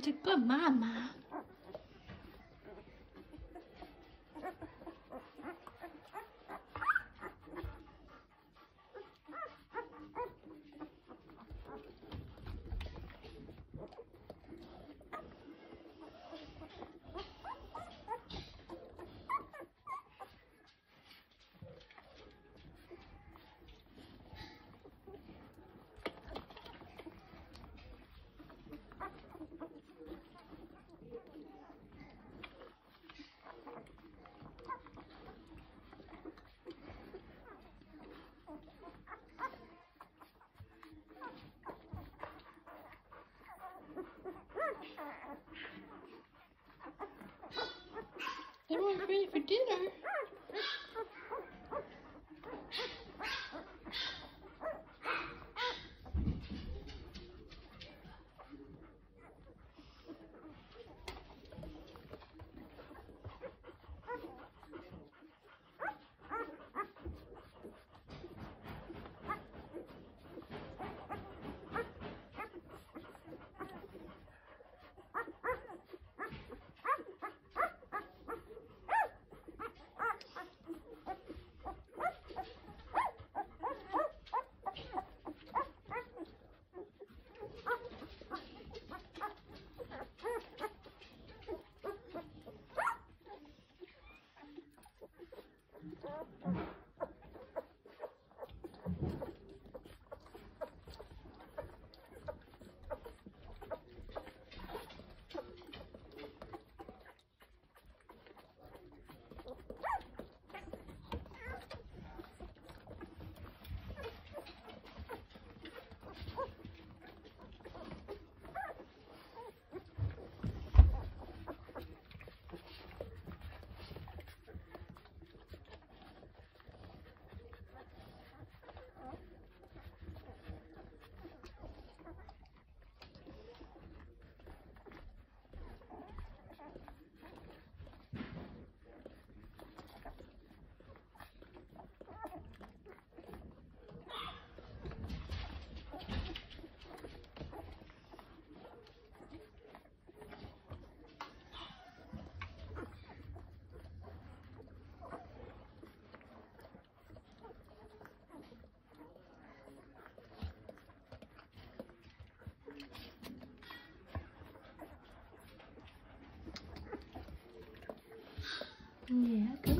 这是干嘛 ready for dinner. Yeah, good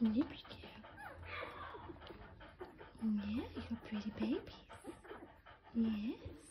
Nippy cap. Yeah, you're pretty babies. Yes.